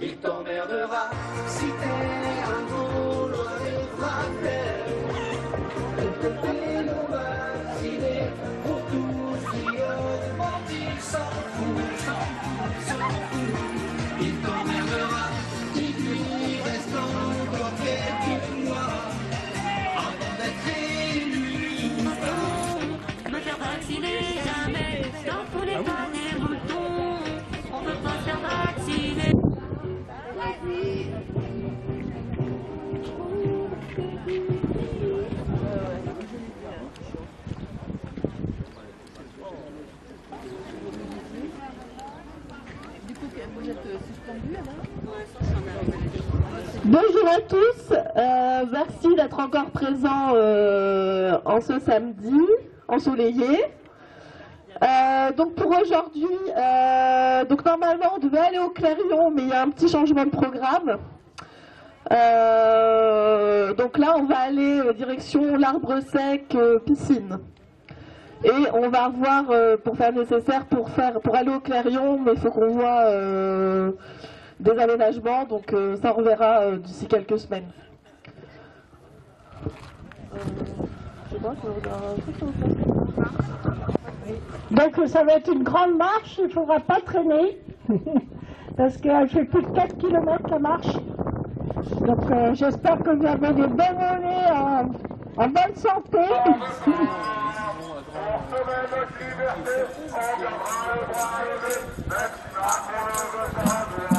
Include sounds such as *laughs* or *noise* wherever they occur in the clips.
il t'emmerdera si t'es un des rappels. Le Bonjour à tous, euh, merci d'être encore présents euh, en ce samedi ensoleillé. Euh, donc pour aujourd'hui, donc normalement on devait aller au Clairion, mais il y a un petit changement de programme. Donc là on va aller direction l'arbre sec piscine. Et on va voir pour faire nécessaire pour faire pour aller au Clairion, mais il faut qu'on voit des aménagements. Donc euh, ça, on verra euh, d'ici quelques semaines. Donc ça va être une grande marche, il ne faudra pas traîner, *laughs* parce qu'elle fait plus de 4 km la marche. Donc euh, j'espère que vous avez des bonnes années en, en bonne santé. *laughs*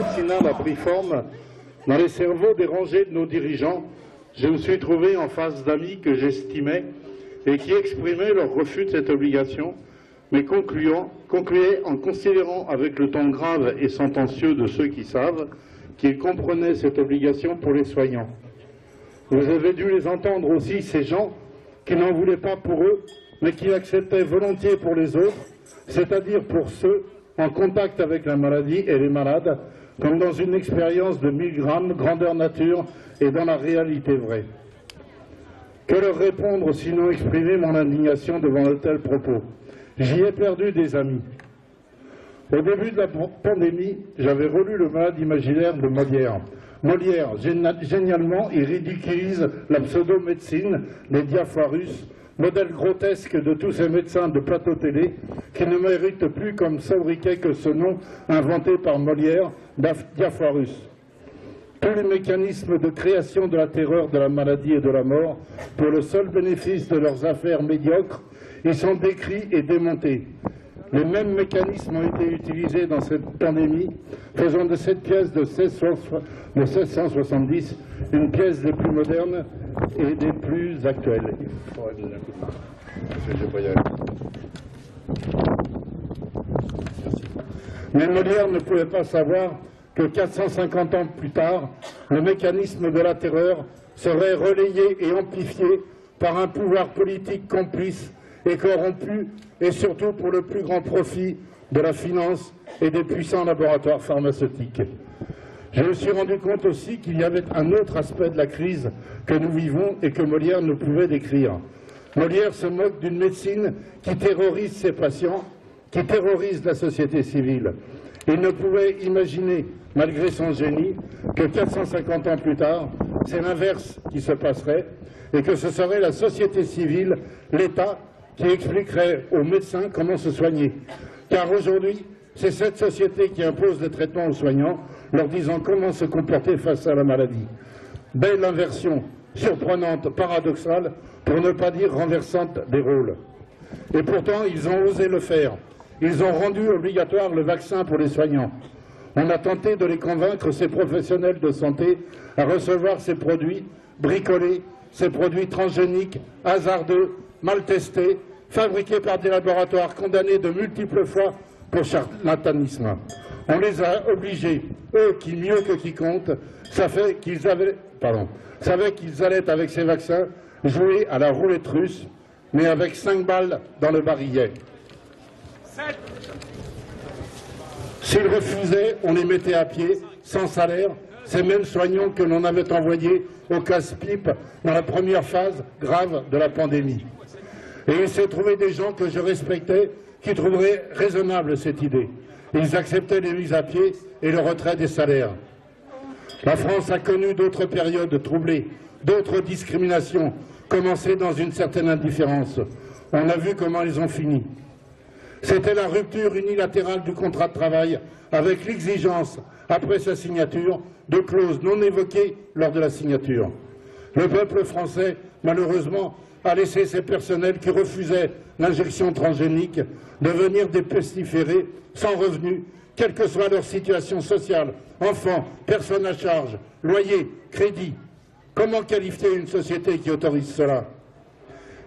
vaccinale a pris forme dans les cerveaux dérangés de nos dirigeants, je me suis trouvé en face d'amis que j'estimais et qui exprimaient leur refus de cette obligation, mais concluaient en considérant avec le ton grave et sentencieux de ceux qui savent qu'ils comprenaient cette obligation pour les soignants. Vous avez dû les entendre aussi, ces gens qui n'en voulaient pas pour eux, mais qui acceptaient volontiers pour les autres, c'est-à-dire pour ceux en contact avec la maladie et les malades, comme dans une expérience de 1000 grammes, grandeur nature et dans la réalité vraie. Que leur répondre sinon exprimer mon indignation devant de tels propos? J'y ai perdu des amis. Au début de la pandémie, j'avais relu le malade imaginaire de Molière. Molière, génialement, il ridiculise la pseudo-médecine, les diaphoirus, modèle grotesque de tous ces médecins de plateau télé qui ne méritent plus comme sobriquet que ce nom inventé par Molière, diaphoirus. Tous les mécanismes de création de la terreur, de la maladie et de la mort, pour le seul bénéfice de leurs affaires médiocres, ils sont décrits et démontés. Les mêmes mécanismes ont été utilisés dans cette pandémie, faisant de cette pièce de 1670 une pièce des plus modernes et des plus actuelles. Mais Molière ne pouvait pas savoir que 450 ans plus tard, le mécanisme de la terreur serait relayé et amplifié par un pouvoir politique complice et corrompu, et surtout pour le plus grand profit de la finance et des puissants laboratoires pharmaceutiques. Je me suis rendu compte aussi qu'il y avait un autre aspect de la crise que nous vivons et que Molière ne pouvait décrire. Molière se moque d'une médecine qui terrorise ses patients, qui terrorise la société civile. Il ne pouvait imaginer, malgré son génie, que 450 ans plus tard, c'est l'inverse qui se passerait et que ce serait la société civile, l'État, qui expliquerait aux médecins comment se soigner. Car aujourd'hui, c'est cette société qui impose des traitements aux soignants, leur disant comment se comporter face à la maladie. Belle inversion, surprenante, paradoxale, pour ne pas dire renversante des rôles. Et pourtant, ils ont osé le faire. Ils ont rendu obligatoire le vaccin pour les soignants. On a tenté de les convaincre, ces professionnels de santé, à recevoir ces produits bricolés, ces produits transgéniques, hasardeux, mal testés, fabriqués par des laboratoires condamnés de multiples fois pour charlatanisme. On les a obligés, eux qui mieux que quiconque savaient qu'ils avaient, pardon, savaient qu'ils allaient avec ces vaccins jouer à la roulette russe, mais avec cinq balles dans le barillet. S'ils refusaient, on les mettait à pied, sans salaire, ces mêmes soignants que l'on avait envoyés au casse-pipe dans la première phase grave de la pandémie. Et il s'est trouvé des gens que je respectais qui trouveraient raisonnable cette idée. Ils acceptaient les mises à pied et le retrait des salaires. La France a connu d'autres périodes troublées, d'autres discriminations, commencées dans une certaine indifférence. On a vu comment ils ont fini. C'était la rupture unilatérale du contrat de travail avec l'exigence, après sa signature, de clauses non évoquées lors de la signature. Le peuple français, malheureusement, a laissé ses personnels qui refusaient l'injection transgénique devenir des pestiférés sans revenus, quelle que soit leur situation sociale, enfants, personnes à charge, loyer, crédit. Comment qualifier une société qui autorise cela?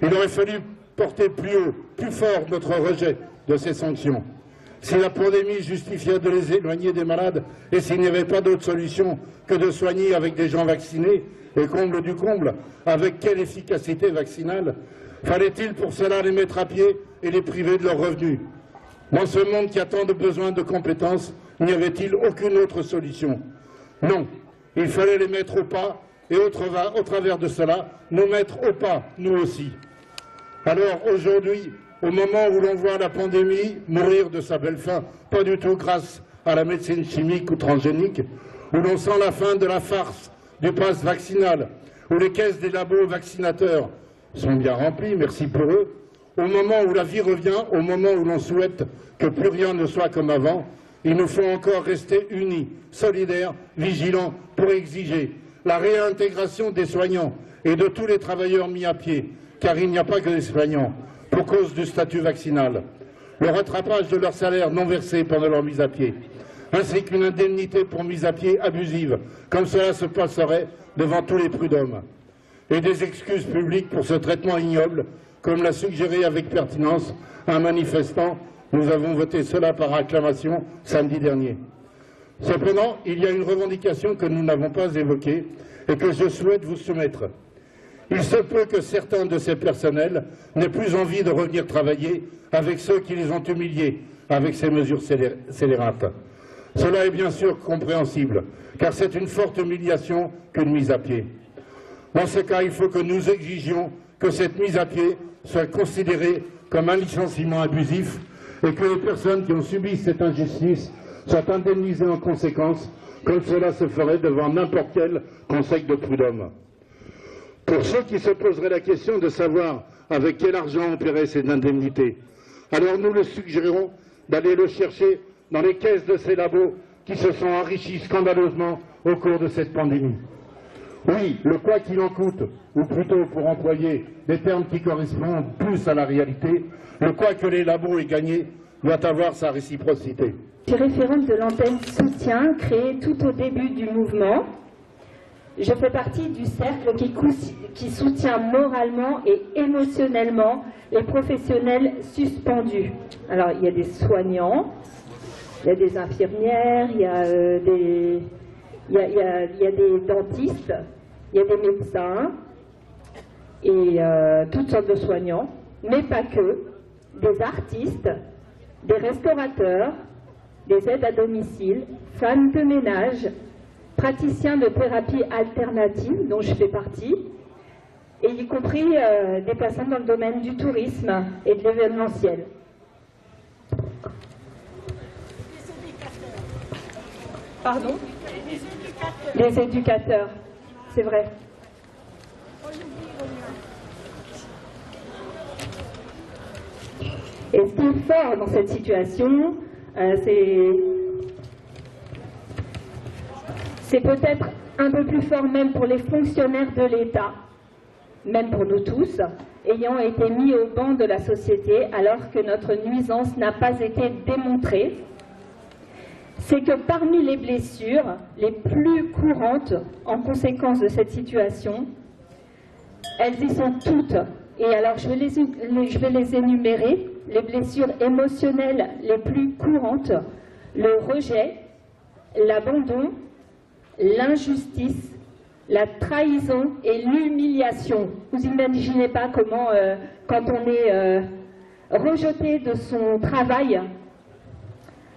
Il aurait fallu porter plus haut, plus fort notre rejet de ces sanctions. Si la pandémie justifiait de les éloigner des malades et s'il n'y avait pas d'autre solution que de soigner avec des gens vaccinés, et comble du comble, avec quelle efficacité vaccinale Fallait-il pour cela les mettre à pied et les priver de leurs revenus? Dans ce monde qui a tant de besoins de compétences, n'y avait-il aucune autre solution? Non, il fallait les mettre au pas et au, travers de cela, nous mettre au pas, nous aussi. Alors aujourd'hui, au moment où l'on voit la pandémie mourir de sa belle fin, pas du tout grâce à la médecine chimique ou transgénique, où l'on sent la fin de la farce du pass vaccinal, où les caisses des labos vaccinateurs sont bien remplies, merci pour eux, au moment où la vie revient, au moment où l'on souhaite que plus rien ne soit comme avant, il nous faut encore rester unis, solidaires, vigilants pour exiger la réintégration des soignants et de tous les travailleurs mis à pied, car il n'y a pas que des soignants, pour cause du statut vaccinal, le rattrapage de leur salaire non versé pendant leur mise à pied, ainsi qu'une indemnité pour mise à pied abusive, comme cela se passerait devant tous les prud'hommes, et des excuses publiques pour ce traitement ignoble, comme l'a suggéré avec pertinence un manifestant. Nous avons voté cela par acclamation samedi dernier. Cependant, il y a une revendication que nous n'avons pas évoquée et que je souhaite vous soumettre. Il se peut que certains de ces personnels n'aient plus envie de revenir travailler avec ceux qui les ont humiliés avec ces mesures scélérates. Cela est bien sûr compréhensible, car c'est une forte humiliation qu'une mise à pied. Dans ce cas, il faut que nous exigions que cette mise à pied soit considérée comme un licenciement abusif et que les personnes qui ont subi cette injustice soient indemnisées en conséquence, comme cela se ferait devant n'importe quel conseil de prud'homme. Pour ceux qui se poseraient la question de savoir avec quel argent on paierait cette indemnité, alors nous le suggérons d'aller le chercher dans les caisses de ces labos qui se sont enrichis scandaleusement au cours de cette pandémie. Oui, le quoi qu'il en coûte, ou plutôt pour employer des termes qui correspondent plus à la réalité, le quoi que les labos aient gagné doit avoir sa réciprocité. Je suis référente de l'antenne soutien créée tout au début du mouvement. Je fais partie du cercle qui, qui soutient moralement et émotionnellement les professionnels suspendus. Alors, il y a des soignants, il y a des infirmières, il y a, euh, des, il y a, il y a, des dentistes, il y a des médecins et euh, toutes sortes de soignants, mais pas que, des artistes, des restaurateurs, des aides à domicile, femmes de ménage, praticiens de thérapie alternative, dont je fais partie, et y compris euh, des personnes dans le domaine du tourisme et de l'événementiel. Pardon Les éducateurs, c'est vrai. Et ce qui est fort dans cette situation, euh, c'est peut-être un peu plus fort même pour les fonctionnaires de l'État, même pour nous tous, ayant été mis au banc de la société alors que notre nuisance n'a pas été démontrée, c'est que parmi les blessures les plus courantes en conséquence de cette situation, elles y sont toutes. Et alors je vais les, énumérer. Les blessures émotionnelles les plus courantes, le rejet, l'abandon, l'injustice, la trahison et l'humiliation. Vous imaginez pas comment, euh, quand on est euh, rejeté de son travail,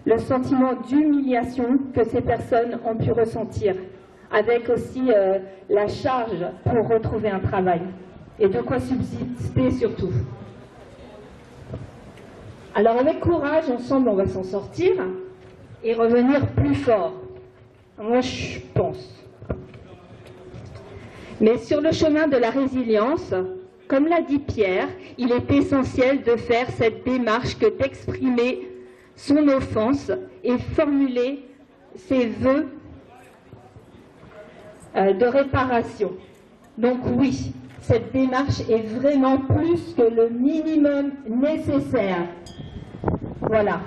le sentiment d'humiliation que ces personnes ont pu ressentir, avec aussi euh, la charge pour retrouver un travail et de quoi subsister surtout. Alors avec courage, ensemble, on va s'en sortir et revenir plus fort. Moi, je pense. Mais sur le chemin de la résilience, comme l'a dit Pierre, il est essentiel de faire cette démarche que d'exprimer son offense et formuler ses voeux euh, de réparation. Donc oui, cette démarche est vraiment plus que le minimum nécessaire. Voilà.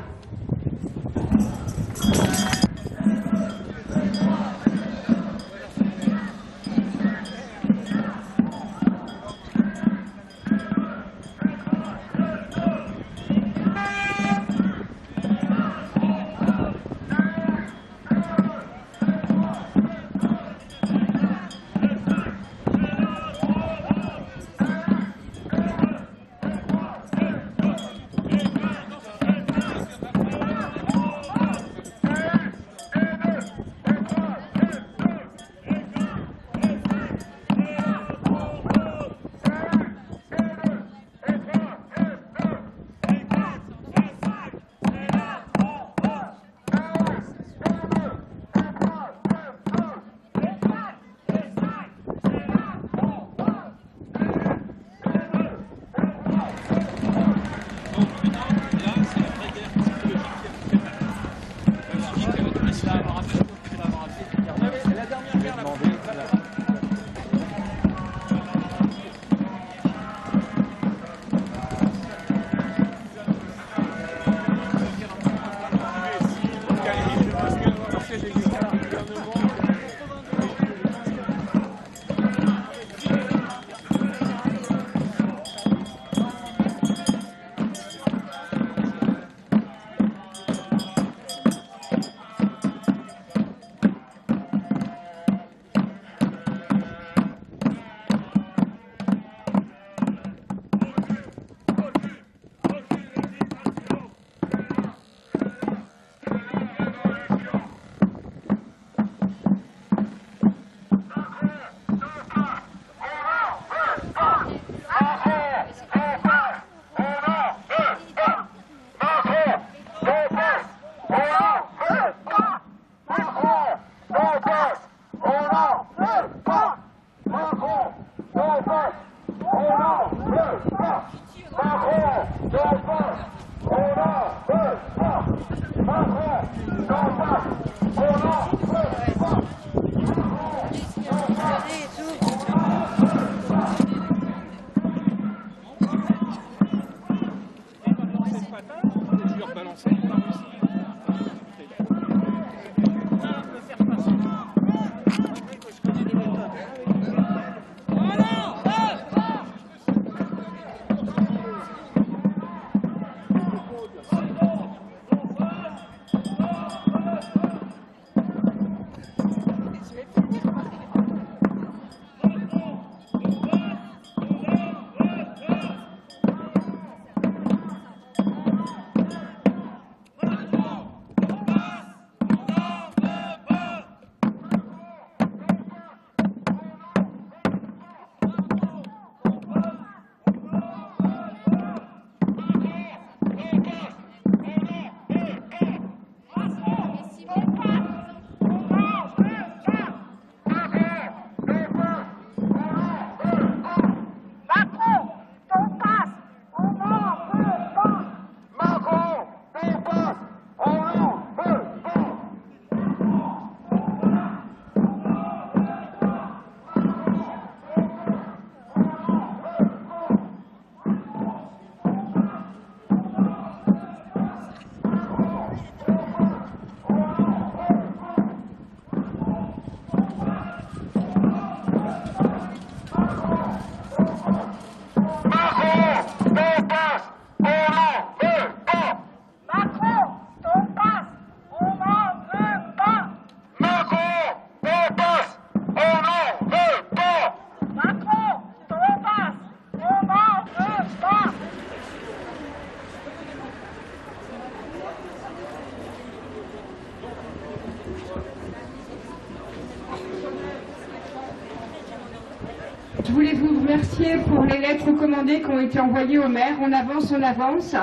Remercier pour les lettres recommandées qui ont été envoyées au maire. On avance, on avance.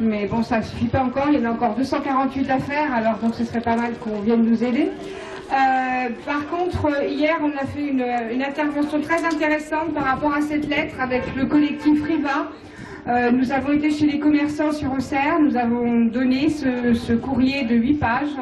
Mais bon, ça ne suffit pas encore. Il y en a encore 248 à faire. Alors, donc, ce serait pas mal qu'on vienne nous aider. Euh, par contre, hier, on a fait une, une intervention très intéressante par rapport à cette lettre avec le collectif RIVA. Euh, nous avons été chez les commerçants sur Auxerre, nous avons donné ce, ce courrier de 8 pages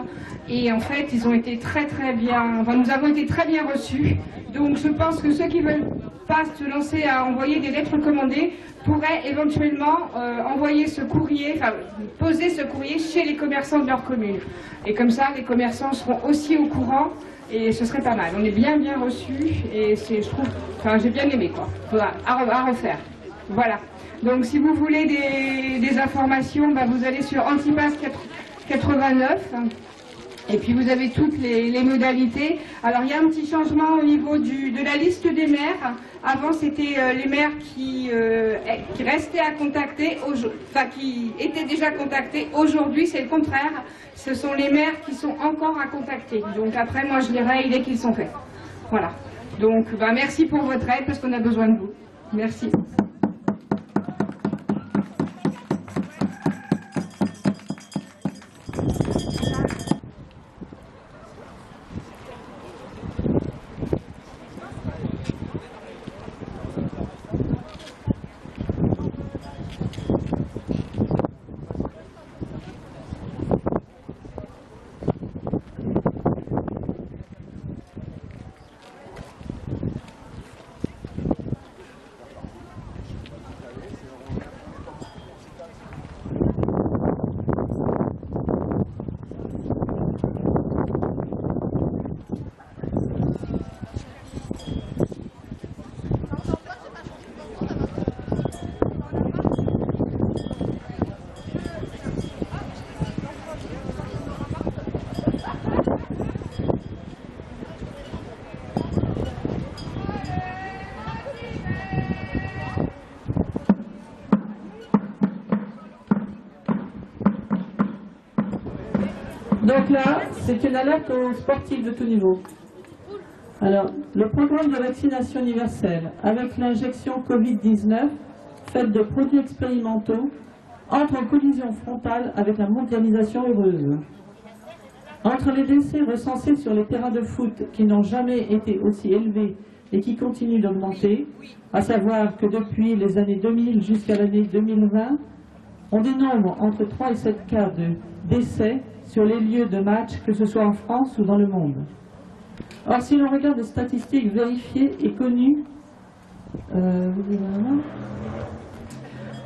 et en fait ils ont été très très bien, enfin nous avons été très bien reçus. Donc je pense que ceux qui veulent pas se lancer à envoyer des lettres recommandées pourraient éventuellement euh, envoyer ce courrier, enfin poser ce courrier chez les commerçants de leur commune. Et comme ça les commerçants seront aussi au courant et ce serait pas mal. On est bien bien reçus et c'est, je trouve, enfin j'ai bien aimé quoi. À, re- à refaire. Voilà. Donc si vous voulez des, informations, bah, vous allez sur Antipass 89. Et puis vous avez toutes les, les modalités. Alors il y a un petit changement au niveau du, de la liste des maires. Avant c'était euh, les maires qui, euh, qui restaient à contacter, enfin qui étaient déjà contactés. Aujourd'hui c'est le contraire. Ce sont les maires qui sont encore à contacter. Donc après moi je les raye dès qu'ils sont faits. Voilà. Donc bah, merci pour votre aide parce qu'on a besoin de vous. Merci. Donc là, c'est une alerte aux sportifs de tout niveau. Alors, le programme de vaccination universelle avec l'injection Covid-19, faite de produits expérimentaux, entre en collision frontale avec la mondialisation heureuse. Entre les décès recensés sur les terrains de foot qui n'ont jamais été aussi élevés et qui continuent d'augmenter, à savoir que depuis les années 2000 jusqu'à l'année 2020, on dénombre entre 3 et 7 cas de décès sur les lieux de match, que ce soit en France ou dans le monde. Or, si l'on regarde les statistiques vérifiées et connues euh,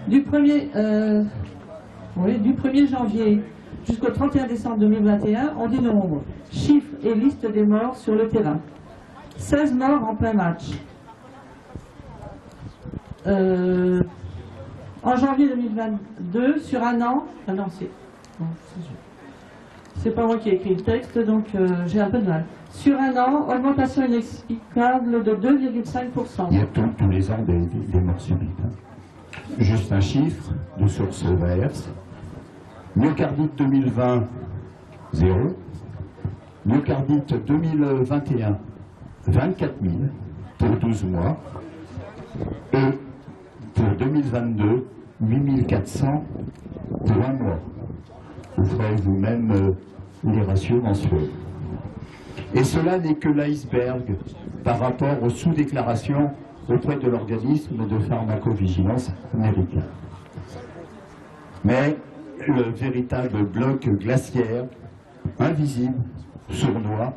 du, 1er, euh, du 1er janvier jusqu'au 31 décembre 2021, on dénombre chiffres et liste des morts sur le terrain. 16 morts en plein match. Euh, en janvier 2022, sur un an, ah c'est- pas moi qui ai écrit le texte, donc euh, j'ai un peu de mal. Sur un an, augmentation inexplicable de 2,5%. Il y a tous- les ans des, morts subites. hein. Juste un chiffre de source VAERS. Myocardite 2020, 0. Myocardite 2021, 24 000 pour 12 mois. Et pour 2022, 8400 pour un mois. Vous ferez vous-même euh, les ratios mensuels. Et cela n'est que l'iceberg par rapport aux sous-déclarations auprès de l'organisme de pharmacovigilance américain. Mais le véritable bloc glaciaire, invisible, sournois,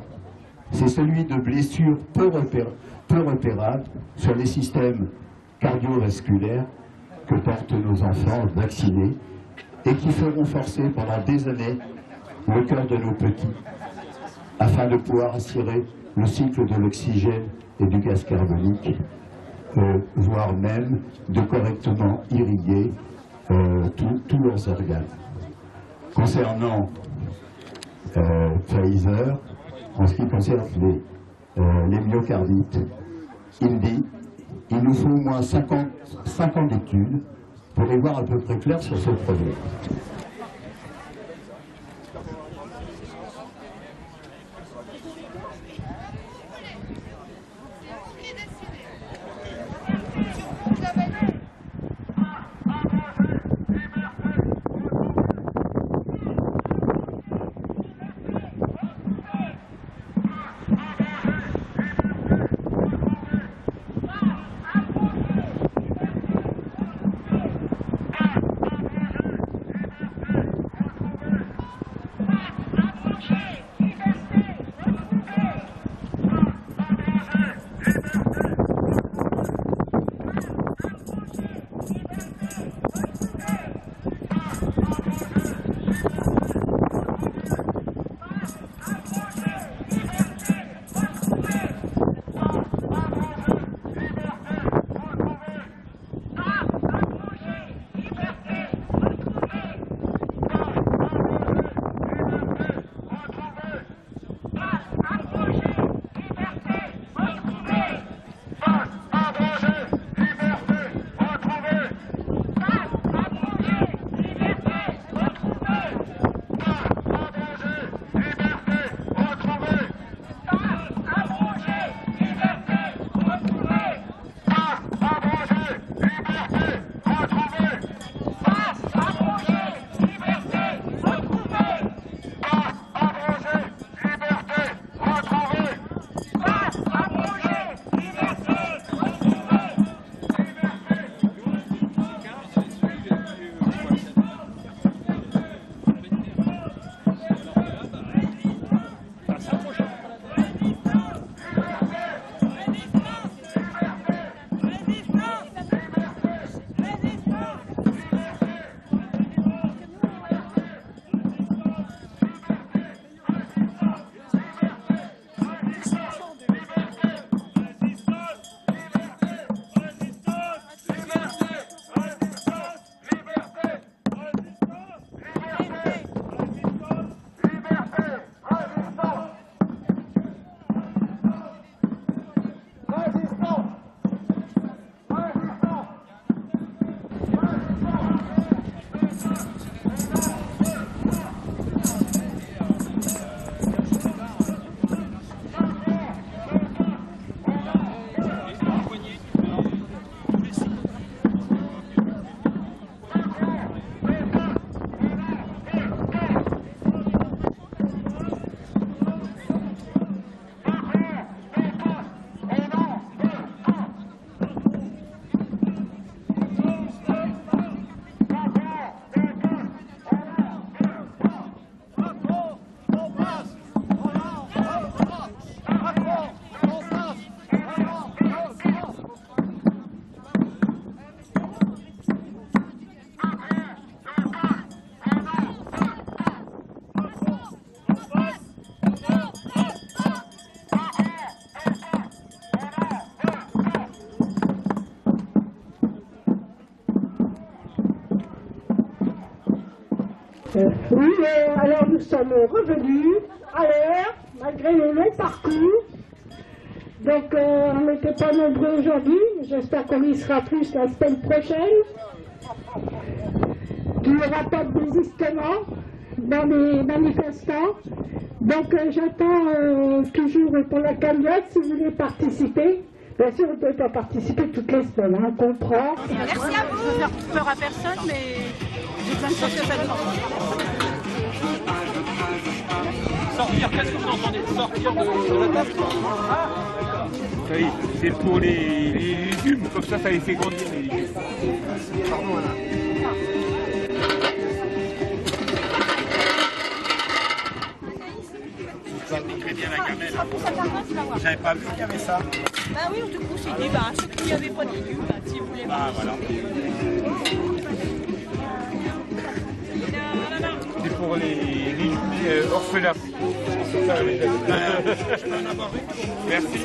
c'est celui de blessures peu, peu repérables sur les systèmes cardiovasculaires que portent nos enfants vaccinés et qui feront forcer pendant des années le cœur de nos petits afin de pouvoir assurer le cycle de l'oxygène et du gaz carbonique, euh, voire même de correctement irriguer euh, tous- leurs organes. Concernant euh, Pfizer, en ce qui concerne les, les myocardites, il dit il nous faut au moins 50, 5 ans d'études pour y voir à peu près clair sur ce problème. Sommes revenus à l'heure, malgré le long parcours. Donc euh, on n'était pas nombreux aujourd'hui, j'espère qu'on y sera plus la semaine prochaine. Il n'y aura pas de désistement dans les manifestants. Donc euh, j'attends euh, toujours pour la cagnotte si vous voulez participer. Bien sûr, vous ne pouvez pas participer toutes les semaines, hein, on comprend. Merci à vous. Je veux faire peur à personne, mais j'ai plein de choses que ça. Sortir, qu'est-ce que vous entendez Sortir de, de la table Ah, Ça y est, c'est pour les, les légumes, comme ça, ça les fait grandir les légumes. Pardon, Anna. Bien la gamelle. Pas vu qu'il y avait ça. Bah oui, on te couche, il dit, bah, ceux qui n'avaient pas de légumes, bah, si vous voulez Ah, voilà. C'est pour les euh, les- Merci.